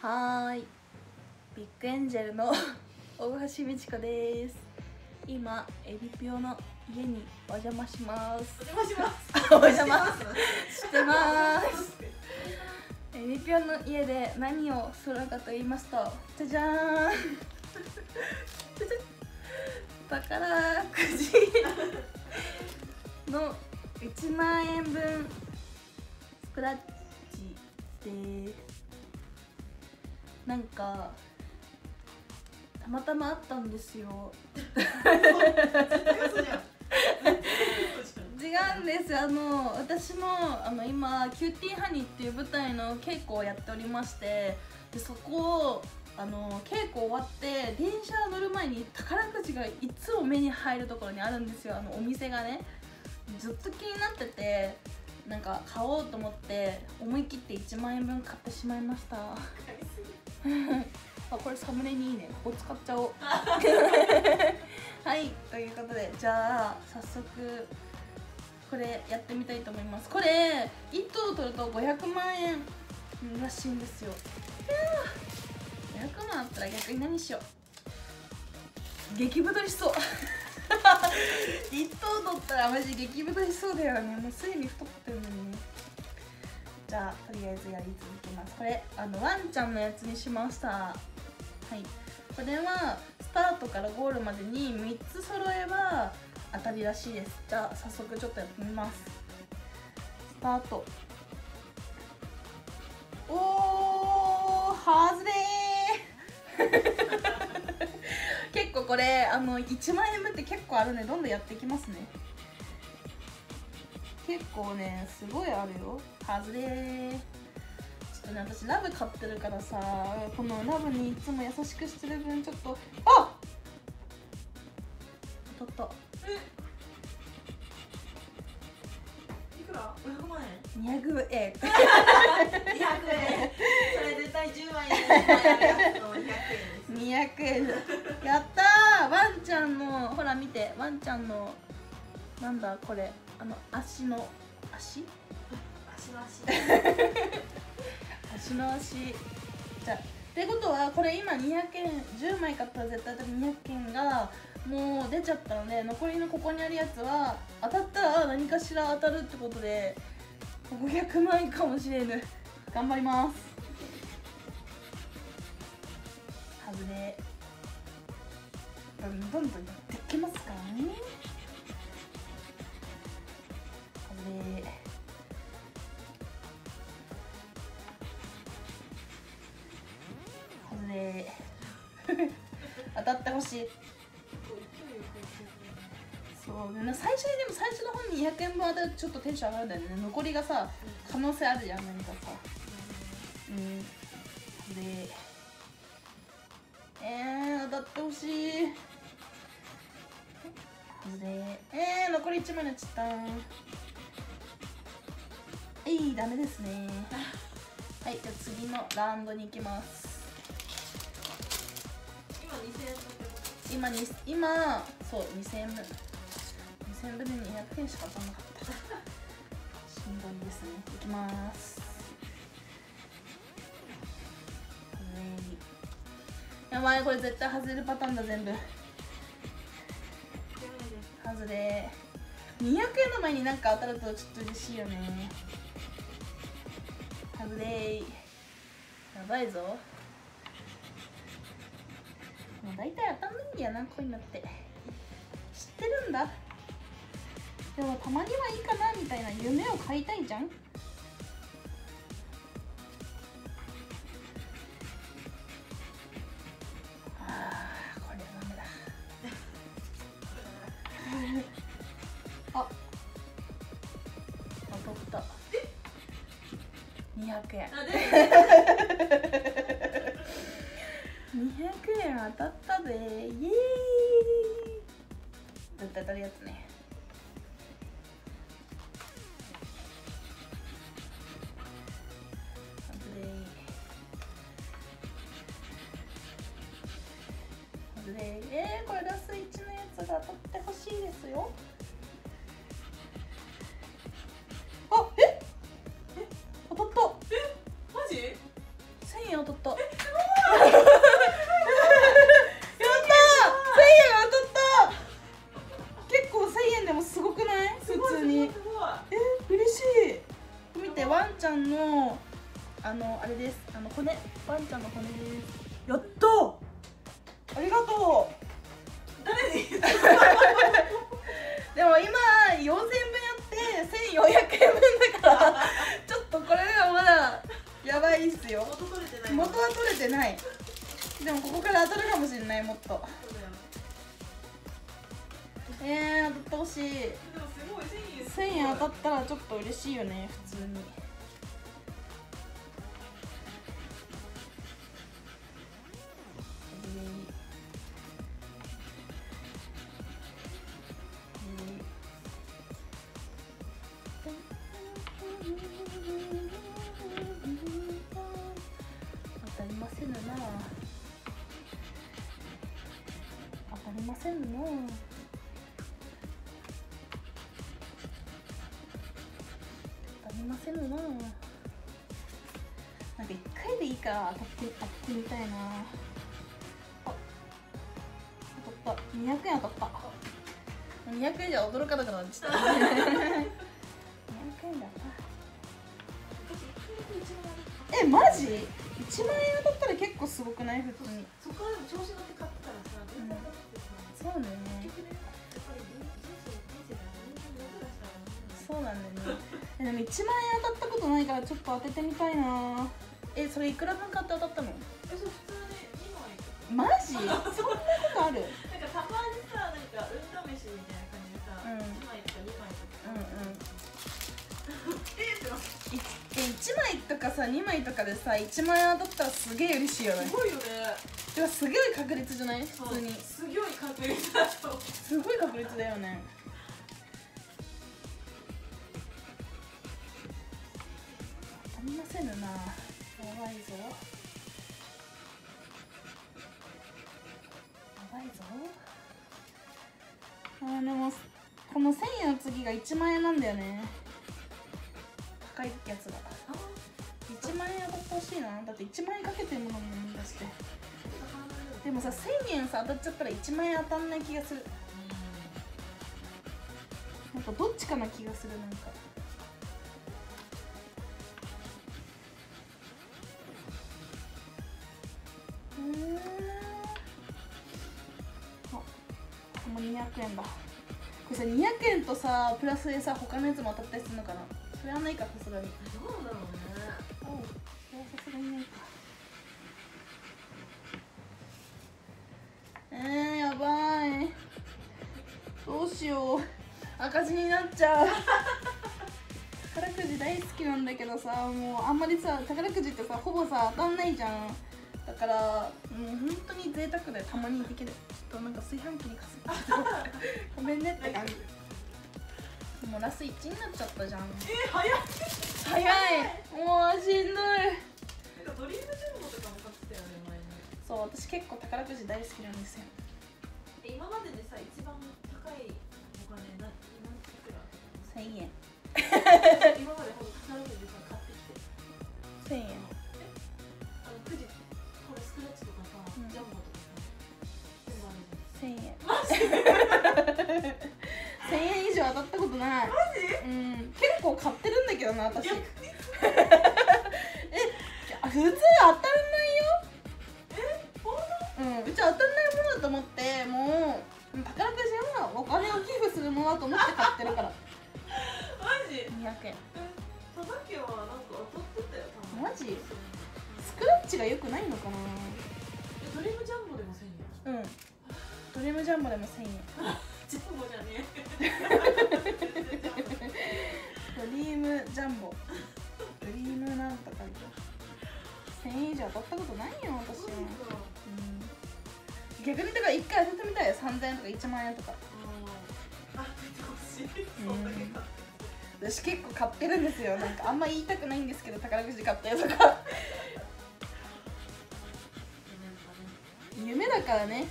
はーい。ビッグエンジェルの 大橋美智子です。今エビピオの家にお邪魔します。お邪魔します。お邪魔。してます。エビピオの家で何をするかと言いますとじゃじゃーん宝くじの1万円分スクラッチですなんかたまたまあったんですよ。違うんです。あの私のあの今「キューティーハニー」っていう舞台の稽古をやっておりましてでそこをあの稽古終わって電車乗る前に宝くじがいつも目に入るところにあるんですよ。あのお店がね。ずっと気になっててなんか買おうと思って思い切って1万円分買ってしまいました あこれサムネにいいね。ここ使っちゃおう。はい。ということでじゃあ早速これやってみたいと思います。これ1等取ると500万円らしいんですよ。いやー500万あったら逆に何しよう。激太りしそう。1等取ったらマジ激太りしそうだよね。もうすでに太ってるのに。ねじゃあとりあえずやり続けます。これあのワンちゃんのやつにしました。はい。これはスタートからゴールまでに3つ揃えば当たりらしいです。じゃあ早速ちょっとやってみます。スタート。おーはずれー。結構これあの1万円分って結構あるねどんどんやっていきますね。結構ねすごいあるよはずれーちょっとね私ラブ買ってるからさこのラブにいつも優しくしてる分ちょっとあ当たったいくら？500万円？200円200円。それ絶対10万円。200円です。200円やったーワンちゃんのほら見てワンちゃんのなんだこれあの足の足？足の足。足の足。じゃあってことはこれ今200円10枚買ったら絶対多分200円がもう出ちゃったので残りのここにあるやつは当たったら何かしら当たるってことで500万円かもしれぬ。頑張ります。外れどんどんどんやっていきますからね当たってほしい。そう最初にでも最初の方に200円分当たるとちょっとテンション上がるんだよね。残りがさ可能性あるじゃん何かさ。うん。でえー、当たってほしい。でえー、残り1枚になっちゃった。えいダメですね。はいじゃあ次のラウンドに行きます。今に今そう2000円分2000円分で200円しか当たんなかった。しんどいですね。いきます。やばいこれ絶対外れるパターンだ全部。外れ。200円の前になんか当たるとちょっと嬉しいよね。外れ。やばいぞ。大体当たんないんだよなこういうのって知ってるんだ。でもたまにはいいかなみたいな夢を買いたいじゃん。あーこれはダメだ。あ当たった。200円200円当たったぜイエーイ。絶対当たるやつね。えー、これラス1のやつが当たってほしいですよ。れです。あの骨ワンちゃんの骨です。やったありがと誰にうでも今4000円分やって1400円分だからちょっとこれがまだやばいっすよ。元取れてない。元は取れてない。でもここから当たるかもしれないもっと。そえー、当たってほしい。でもすごい1000円。1000円当たったらちょっと嬉しいよね普通にませぬな当たりませぬな。なんか一回でいいから当たってみたいな。あ当たった。200円当たった。200円じゃ驚かなくなっちゃった。200円だった。えマジ ?1 万円当たったら結構すごくない？普通に。そこからでも調子乗って買でも1万円当たったことないからちょっと当ててみたいな。えそれいくら分買って当たったの？えそう普通に2枚とか。マジ？そんなことある？なんかたまにさなんか運試しみたいな感じでさ、うん。1枚とか2枚とかうんうん。え1枚とかさ2枚とかでさ1万円当たったらすげえ嬉しいよね。すごいよね。てかすごい確率じゃない？普通に。すごい確率だと。すごい確率だよね当たりませぬな。やばいぞ。やばいぞ。あーでもこの1000円の次が1万円なんだよね。高いやつが。1万円当たってほしいな。だって1万円かけてるものもんだして。でもさ1000円さ当たっちゃったら1万円当たんない気がする。なんかどっちかな気がするなんか。も200円だ。これさ200円とさプラスでさ他のやつも当たったりするのかな？それはないかさすがに。どうだろうね。おうそれはさすがにないか。えー、やばい。どうしよう。赤字になっちゃう。宝くじ大好きなんだけどさもうあんまりさ宝くじってさほぼさ当たんないじゃん。だからもう本当に贅沢でたまにできるとなんか炊飯器にかす ごめんねって感じ。もうラス1になっちゃったじゃん。えー、早い早い。もうしんどい。なんかドリームジェムとかも買ってたよね前に。そう私結構宝くじ大好きなんですよ。え今まででさ一番高いお金な何いくら？1000円。今までほんと宝くじでさ買ってきて。1000円千円。マジ？1000円以上当たったことない。マジ？うん。結構買ってるんだけどな私。え普通当たらないよ。え本当うん。うち当たらないものだと思ってもう宝くじはお金を寄付するものだと思って買ってるから。マジ？200円。佐々木はなんか当たってたよマジ？スクラッチがよくないのかな。ドリームジャンボでも千円。うん。ドリームジャンボでも1000円。ジャンボじゃねドリームジャンボ。ドリームなんとか1000円以上当たったことないよ私は、うん、逆にだから1回当ててみたいよ。3000円とか1万円とか。あ出てほしいそん。私結構買ってるんですよ。なんかあんま言いたくないんですけど宝くじ買ったよとか。夢だからね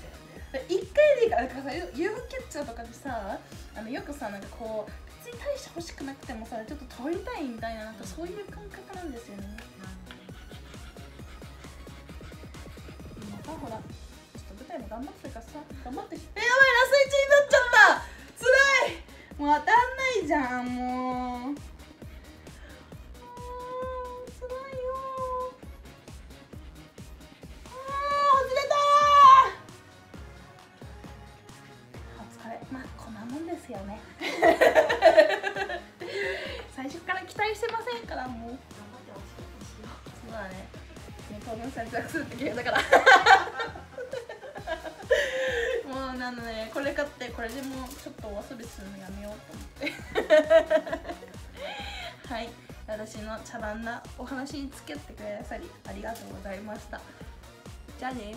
一回でいいからだからさ UFO キャッチャーとかでさあのよくさなんかこう別に大して欲しくなくてもさちょっと取りたいみたいななん。かそういう感覚なんですよね、うん、またほらちょっと舞台も頑張ってるからさ頑張って。えやばいラス1になっちゃった。つらい。もう当たんないじゃん。分選択するって決めたから。もうなので、これ買ってこれでもうちょっとお遊びするのやめようと思って。はい、私の茶番なお話に付き合ってくださりありがとうございました。じゃあね。